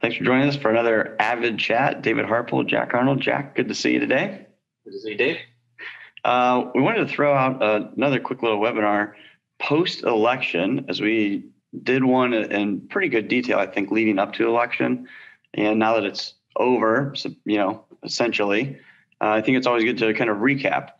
Thanks for joining us for another avid chat. David Harpole, Jack Arnold. Jack, good to see you today. Good to see you, Dave. Uh, we wanted to throw out uh, another quick little webinar post election, as we did one in pretty good detail, I think, leading up to election. And now that it's over, so, you know, essentially, uh, I think it's always good to kind of recap.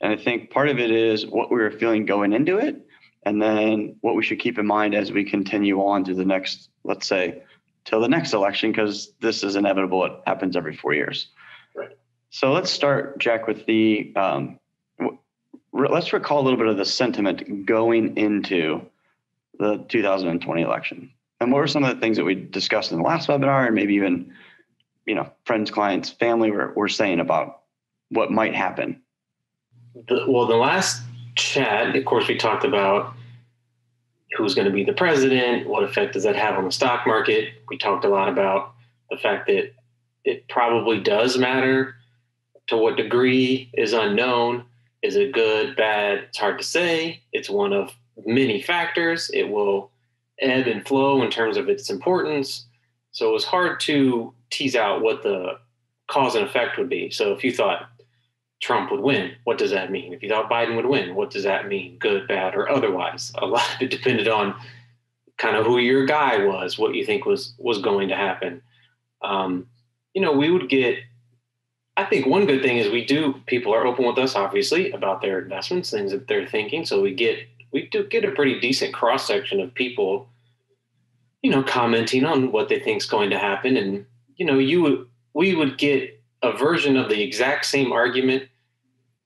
And I think part of it is what we were feeling going into it, and then what we should keep in mind as we continue on to the next, let's say, till the next election, because this is inevitable. It happens every four years. Right. So let's start, Jack, with the um, let's recall a little bit of the sentiment going into the 2020 election. And what were some of the things that we discussed in the last webinar, and maybe even, you know, friends, clients, family were, were saying about what might happen? The, well, the last chat, of course, we talked about who's going to be the president, what effect does that have on the stock market. We talked a lot about the fact that it probably does matter. To what degree is unknown. Is it good, bad? It's hard to say. It's one of many factors. It will ebb and flow in terms of its importance. So it was hard to tease out what the cause and effect would be. So if you thought Trump would win, what does that mean? If you thought Biden would win, what does that mean? Good, bad, or otherwise? A lot of it depended on kind of who your guy was, what you think was was going to happen. Um, you know, we would get I think one good thing is we do people are open with us obviously about their investments, things that they're thinking. So we get we do get a pretty decent cross section of people, you know, commenting on what they think is going to happen. And, you know, you would we would get a version of the exact same argument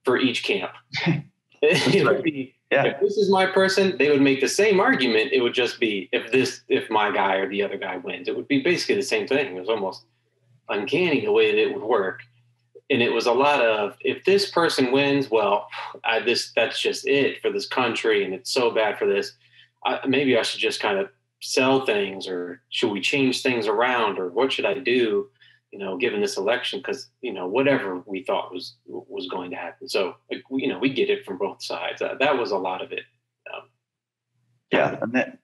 for each camp. it would be yeah. if this is my person, they would make the same argument. It would just be if this if my guy or the other guy wins. It would be basically the same thing. It was almost uncanny the way that it would work and it was a lot of if this person wins, well, I, this that's just it for this country, and it's so bad for this. I, maybe I should just kind of sell things, or should we change things around, or what should I do? You know, given this election, because you know whatever we thought was was going to happen. So you know, we get it from both sides. Uh, that was a lot of it. Um, yeah, and, that,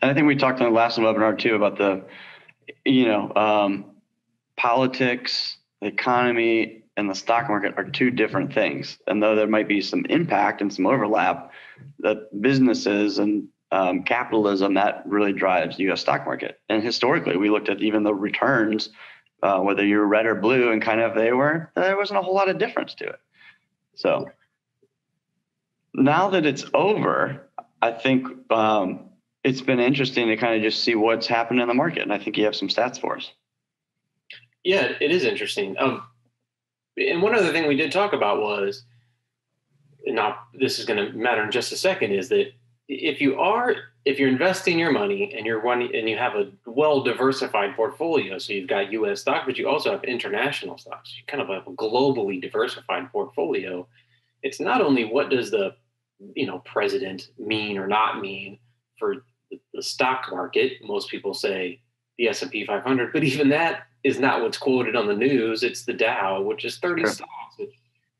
and I think we talked on the last webinar too about the, you know, um, politics the economy and the stock market are two different things. And though there might be some impact and some overlap, the businesses and um, capitalism that really drives the U.S. stock market. And historically, we looked at even the returns, uh, whether you're red or blue, and kind of they were there wasn't a whole lot of difference to it. So now that it's over, I think um, it's been interesting to kind of just see what's happened in the market. And I think you have some stats for us. Yeah, it is interesting. Um, and one other thing we did talk about was, not this is going to matter in just a second, is that if you are if you're investing your money and you're running and you have a well diversified portfolio, so you've got U.S. stock, but you also have international stocks, you kind of have a globally diversified portfolio. It's not only what does the you know president mean or not mean for the stock market. Most people say the S&P 500, but even that is not what's quoted on the news. It's the Dow, which is 30 sure. stocks. It,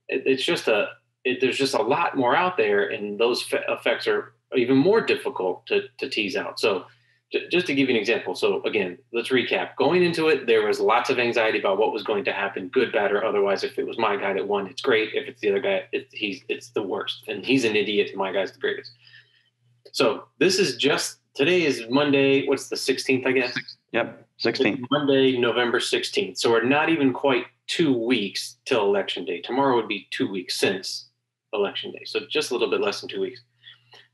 it, it's just a, it, there's just a lot more out there, and those effects are even more difficult to, to tease out. So, just to give you an example. So, again, let's recap. Going into it, there was lots of anxiety about what was going to happen, good, bad, or otherwise. If it was my guy that won, it's great. If it's the other guy, it, he's it's the worst, and he's an idiot. And my guy's the greatest. So, this is just today is Monday. What's the 16th? I guess. Yep. 16th. Monday, November 16th. So we're not even quite two weeks till election day. Tomorrow would be two weeks since election day. So just a little bit less than two weeks.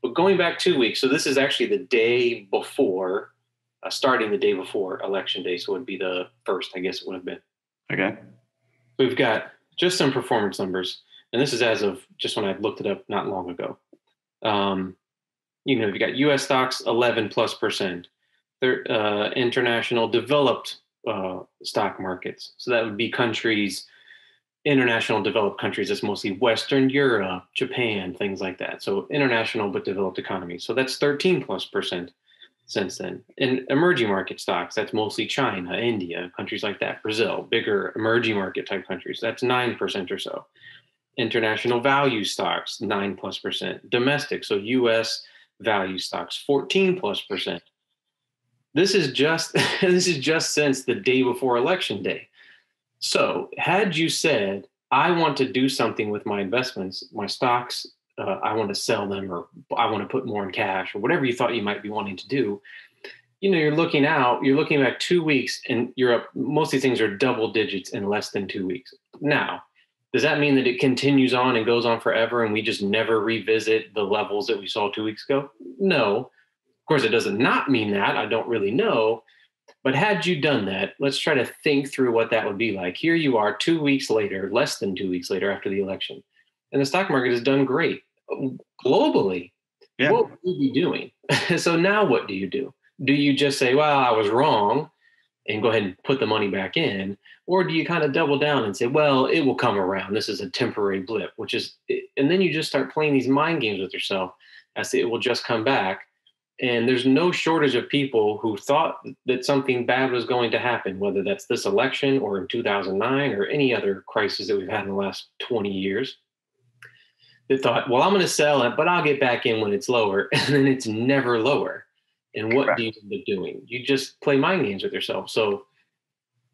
But going back two weeks, so this is actually the day before, uh, starting the day before election day. So it would be the first, I guess it would have been. Okay. We've got just some performance numbers. And this is as of just when I looked it up not long ago. Um, you know, you've got US stocks 11 plus percent uh, international developed uh, stock markets. So that would be countries, international developed countries. That's mostly Western Europe, Japan, things like that. So international but developed economies. So that's 13 plus percent since then. In emerging market stocks, that's mostly China, India, countries like that, Brazil, bigger emerging market type countries. That's 9% or so. International value stocks, 9 plus percent. Domestic, so US value stocks, 14 plus percent this is just this is just since the day before election day. So, had you said, "I want to do something with my investments, my stocks, uh, I want to sell them, or I want to put more in cash, or whatever you thought you might be wanting to do," you know, you're looking out, you're looking back two weeks, and you're up. Most of these things are double digits in less than two weeks. Now, does that mean that it continues on and goes on forever, and we just never revisit the levels that we saw two weeks ago? No of course, it doesn't not mean that. I don't really know. But had you done that, let's try to think through what that would be like. Here you are, two weeks later, less than two weeks later after the election, and the stock market has done great globally. Yeah. What would you be doing? so now what do you do? Do you just say, well, I was wrong and go ahead and put the money back in? Or do you kind of double down and say, well, it will come around. This is a temporary blip, which is, and then you just start playing these mind games with yourself as it will just come back and there's no shortage of people who thought that something bad was going to happen, whether that's this election or in 2009 or any other crisis that we've had in the last 20 years. That thought, well, I'm going to sell it, but I'll get back in when it's lower. And then it's never lower. And what Correct. do you end up doing? You just play mind games with yourself. So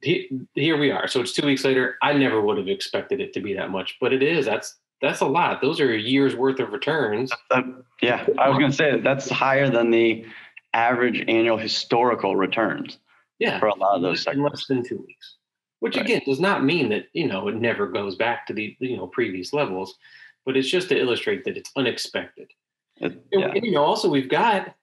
here we are. So it's two weeks later. I never would have expected it to be that much, but it is. That's that's a lot. Those are a year's worth of returns. Uh, yeah, I was going to say that's higher than the average annual historical returns. Yeah, for a lot of those in less than two weeks. Which right. again does not mean that you know it never goes back to the you know previous levels, but it's just to illustrate that it's unexpected. It, yeah. and, you know, also we've got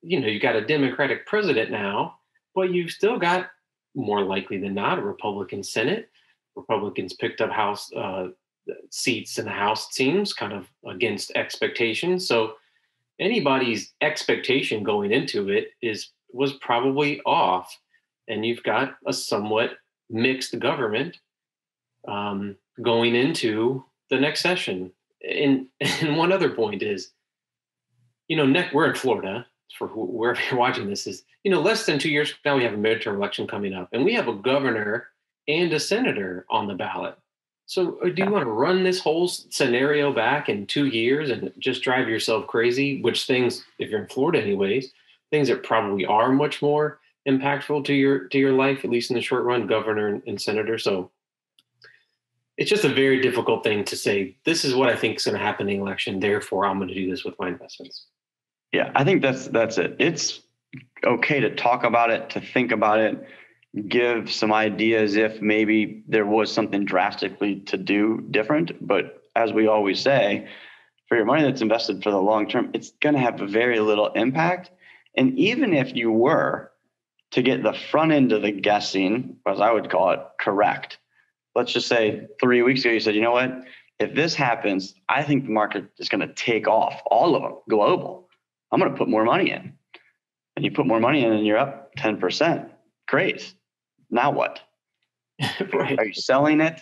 you know you've got a Democratic president now, but you've still got more likely than not a Republican Senate. Republicans picked up House uh, seats in the House, it seems, kind of against expectations. So anybody's expectation going into it is was probably off. And you've got a somewhat mixed government um, going into the next session. And, and one other point is, you know, we're in Florida for wherever you're watching this is, you know, less than two years from now, we have a midterm election coming up and we have a governor and a senator on the ballot. So, uh, do you want to run this whole scenario back in two years and just drive yourself crazy? Which things, if you're in Florida, anyways, things that probably are much more impactful to your to your life, at least in the short run, governor and, and senator. So, it's just a very difficult thing to say. This is what I think is going to happen in the election. Therefore, I'm going to do this with my investments. Yeah, I think that's that's it. It's okay to talk about it, to think about it give some ideas if maybe there was something drastically to do different. But as we always say, for your money that's invested for the long term, it's going to have very little impact. And even if you were to get the front end of the guessing, as I would call it, correct, let's just say three weeks ago, you said, you know what? If this happens, I think the market is going to take off, all of them global. I'm going to put more money in. And you put more money in and you're up 10%. Great now what? right. Are you selling it?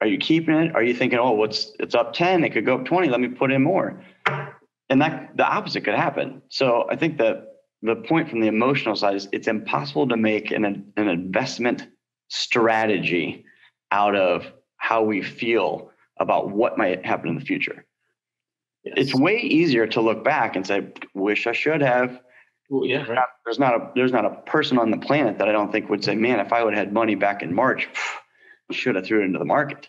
Are you keeping it? Are you thinking, oh, what's it's up 10, it could go up 20, let me put in more. And that the opposite could happen. So I think that the point from the emotional side is it's impossible to make an, an investment strategy out of how we feel about what might happen in the future. Yes. It's way easier to look back and say, wish I should have, well, yeah, right. there's not a there's not a person on the planet that I don't think would say, "Man, if I would have had money back in March, should have threw it into the market."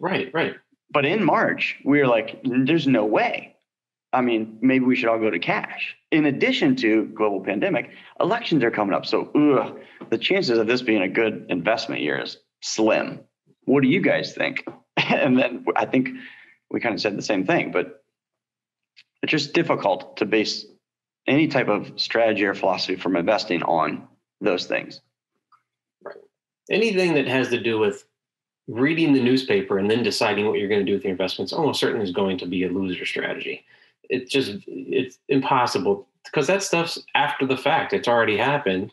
Right, right. But in March, we were like, "There's no way." I mean, maybe we should all go to cash. In addition to global pandemic, elections are coming up, so ugh, the chances of this being a good investment year is slim. What do you guys think? and then I think we kind of said the same thing, but it's just difficult to base any type of strategy or philosophy from investing on those things. Right. Anything that has to do with reading the newspaper and then deciding what you're going to do with your investments almost certainly is going to be a loser strategy. It's just it's impossible because that stuff's after the fact. It's already happened.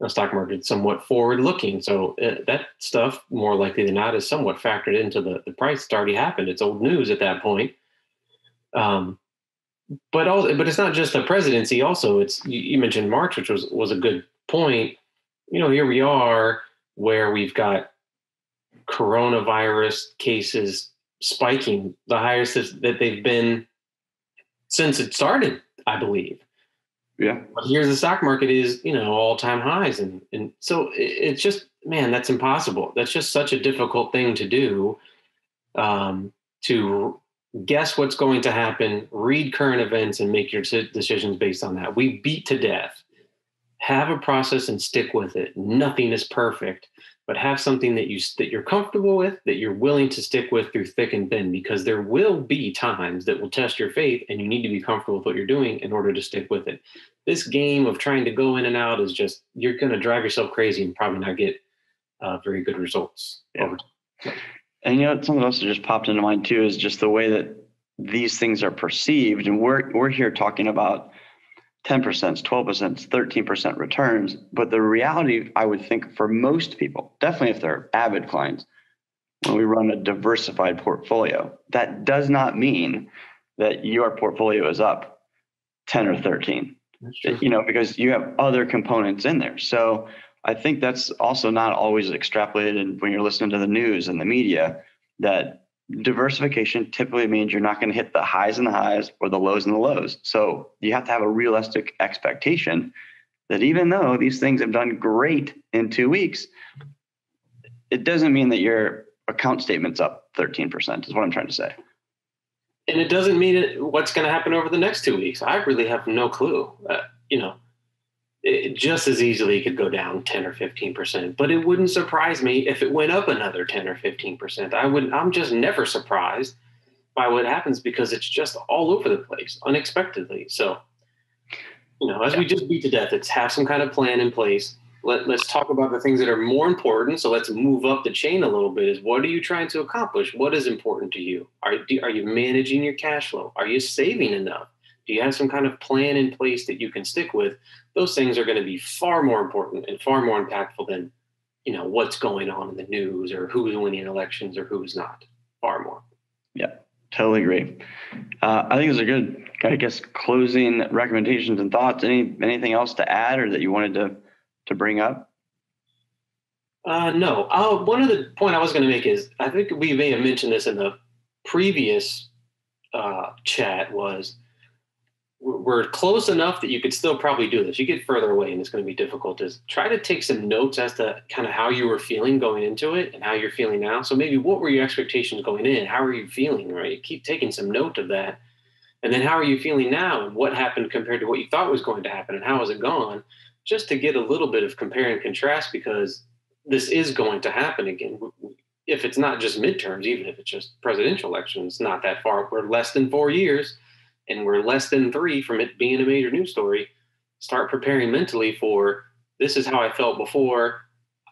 The stock market's somewhat forward looking, so uh, that stuff more likely than not is somewhat factored into the the price. It's already happened. It's old news at that point. Um, but also, but it's not just the presidency. Also, it's you, you mentioned March, which was was a good point. You know, here we are where we've got coronavirus cases spiking, the highest that they've been since it started, I believe. Yeah. But here's the stock market is, you know, all time highs. And, and so it's just, man, that's impossible. That's just such a difficult thing to do um, to guess what's going to happen, read current events, and make your decisions based on that. We beat to death. Have a process and stick with it. Nothing is perfect, but have something that you that you're comfortable with, that you're willing to stick with through thick and thin, because there will be times that will test your faith, and you need to be comfortable with what you're doing in order to stick with it. This game of trying to go in and out is just you're going to drive yourself crazy and probably not get uh, very good results. Yeah. And you know, something else that just popped into mind too is just the way that these things are perceived. And we're we're here talking about 10%, 12%, 13% returns. But the reality, I would think, for most people, definitely if they're avid clients, when we run a diversified portfolio, that does not mean that your portfolio is up 10 or 13. You know, because you have other components in there. So I think that's also not always extrapolated when you're listening to the news and the media that diversification typically means you're not going to hit the highs and the highs or the lows and the lows. So you have to have a realistic expectation that even though these things have done great in two weeks, it doesn't mean that your account statement's up 13%, is what I'm trying to say. And it doesn't mean what's going to happen over the next two weeks. I really have no clue. Uh, you know, it just as easily could go down 10 or 15%, but it wouldn't surprise me if it went up another 10 or 15%. I would I'm just never surprised by what happens because it's just all over the place unexpectedly. So, you know, as we just beat to death, it's have some kind of plan in place. Let, let's talk about the things that are more important. So let's move up the chain a little bit. Is what are you trying to accomplish? What is important to you? Are, are you managing your cash flow? Are you saving enough? Do you have some kind of plan in place that you can stick with? Those things are going to be far more important and far more impactful than, you know, what's going on in the news or who's winning elections or who's not. Far more. Yeah, totally agree. Uh, I think it's a good, I guess, closing recommendations and thoughts. Any anything else to add or that you wanted to to bring up? Uh, no. Uh, one of the point I was going to make is I think we may have mentioned this in the previous uh, chat was we're close enough that you could still probably do this. You get further away and it's going to be difficult. Is try to take some notes as to kind of how you were feeling going into it and how you're feeling now. So maybe what were your expectations going in? How are you feeling? Right. Keep taking some note of that. And then how are you feeling now? And what happened compared to what you thought was going to happen? And how has it gone? Just to get a little bit of compare and contrast because this is going to happen again. If it's not just midterms, even if it's just presidential elections, not that far. We're less than four years and we're less than three from it being a major news story, start preparing mentally for this is how I felt before.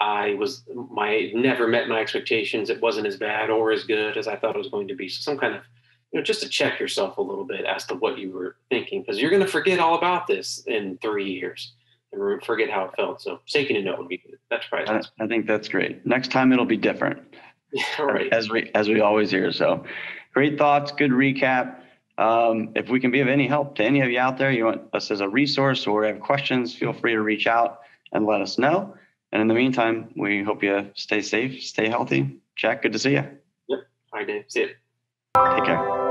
I was my never met my expectations. It wasn't as bad or as good as I thought it was going to be. So some kind of you know just to check yourself a little bit as to what you were thinking because you're going to forget all about this in three years and forget how it felt. So taking a note would be good. That's right. I, I think that's great. Next time it'll be different. Yeah, right. As we as we always hear. So great thoughts, good recap. Um, if we can be of any help to any of you out there, you want us as a resource or have questions, feel free to reach out and let us know. And in the meantime, we hope you stay safe, stay healthy. Jack, good to see you. Yep. All right, Dave. See you. Take care.